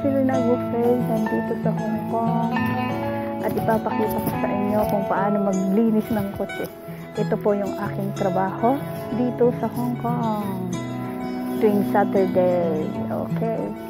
Serena Buffet nandito sa Hong Kong at ipapakita ko sa inyo kung paano maglinis ng kotse. Ito po yung aking trabaho dito sa Hong Kong tuwing Saturday. Okay.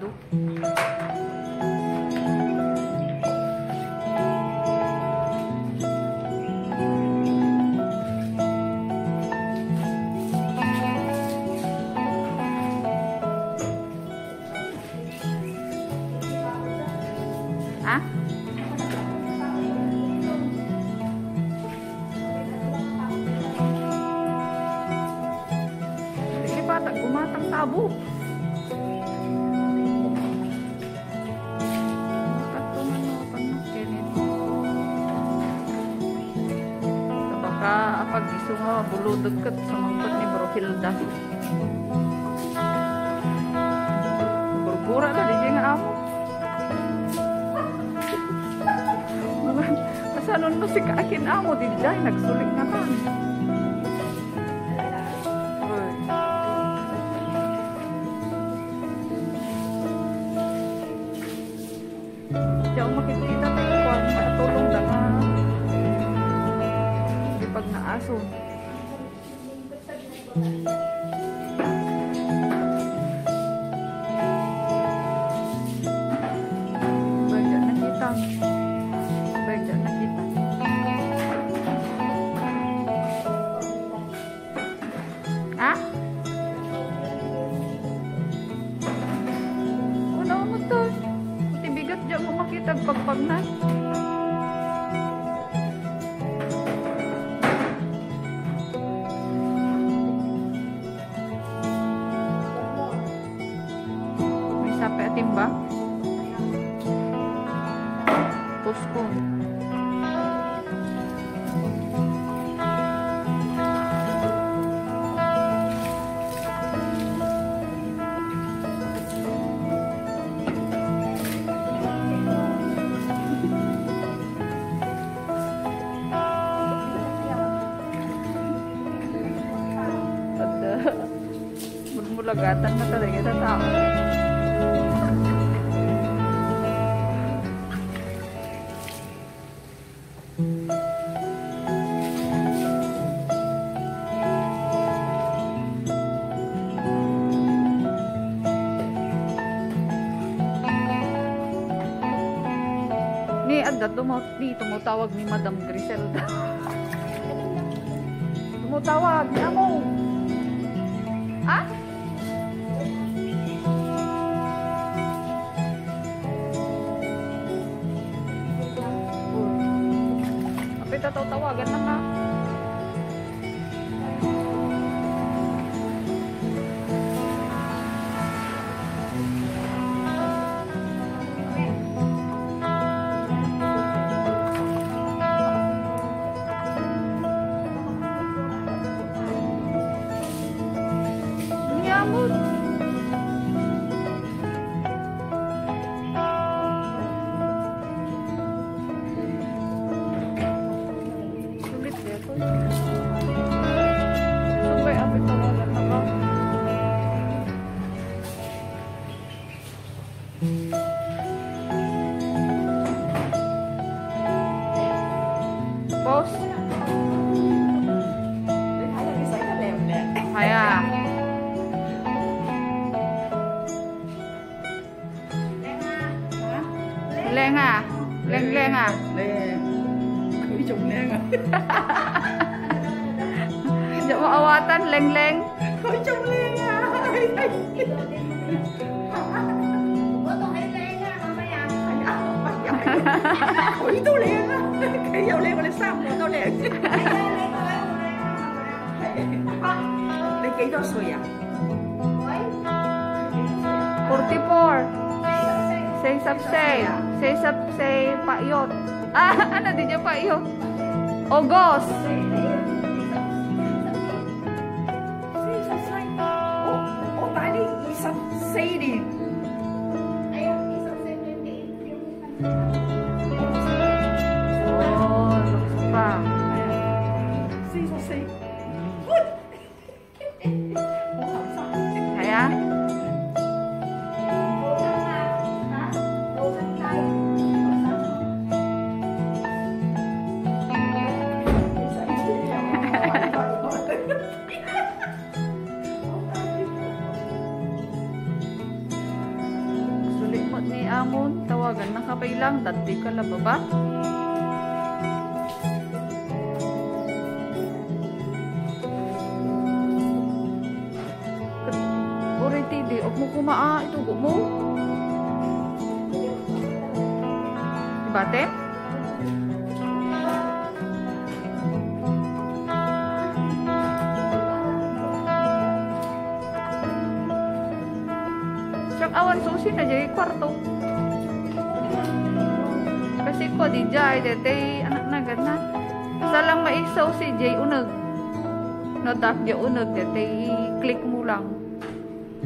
Estado. Baka apag iso nga, buludog kat sa mangkot ni Bro Hilda. Gurgura na, di nga amo. Masanon mo si kaakin amo, di dahil nagsulik nga tan. Nakita. Bagya nakita. Ha? Wala mo to. Tibigat dyan mo makita Mulagatan na talaga sa tao. Ni tumaw, ni tumutawag ni Madam Griselda. tumutawag, Amo. Ah? Mau awatan leng leng. Cưới chồng nè Cưới tôi liền á Cái dầu liền mà lên sao mà kỹ đó rồi à 44. Say sapsay. Say sapsay payot. Ah, ano din yung payot? Ô, Goss! Nakapailang dati ka la baba. Uri tidi, ok mo kumaa ito mo. Ibate? Siyang awan susi na kwarto. Kasi ko di jay dete anak na gana. Salang maisaw si jay unag. No dak jay unag dete click mo lang.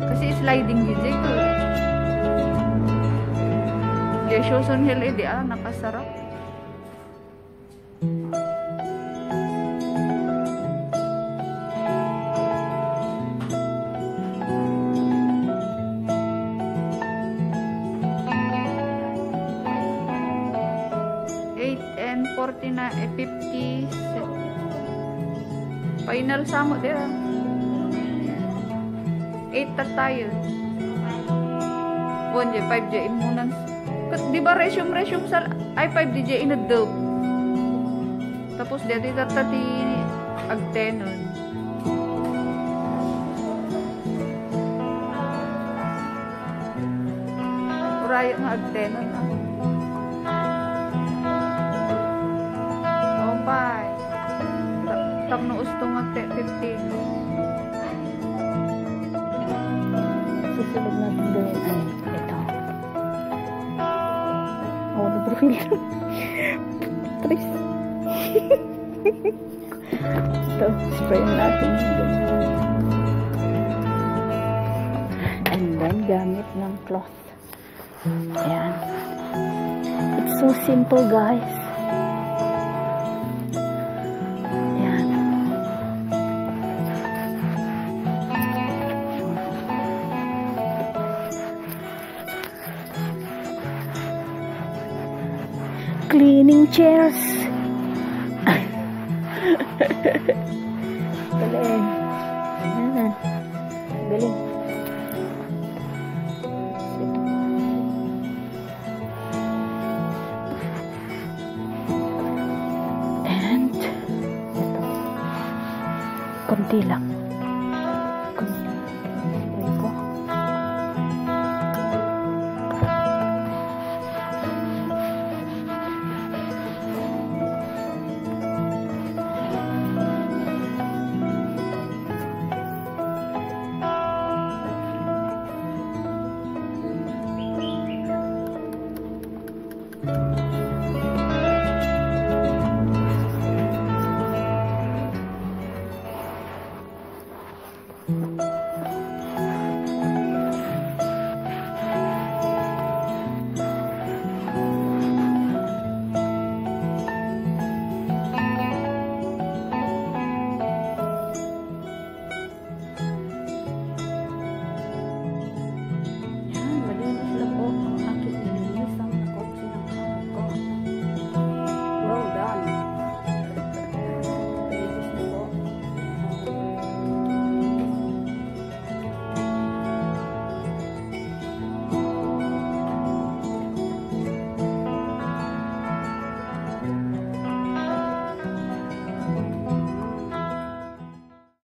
Kasi sliding yun jay ko. Jay Shoson Hill eh di ah nakasarap. Dinner samo dira. 8 ta tayo. 1J, 5J imunan. Di ba resume resume sa ay 5DJ in a dope. Tapos dito tatati agtenon. Urayo nga agtenon ah. Tap no usto nga te 15. Susunod natin gawin ay ito. Oh, nag-refill. Tris. ito, spray natin. And then, gamit ng cloth. Ayan. It's so simple, guys. Cheers! Galing. Ano na? Galing. And, konti lang.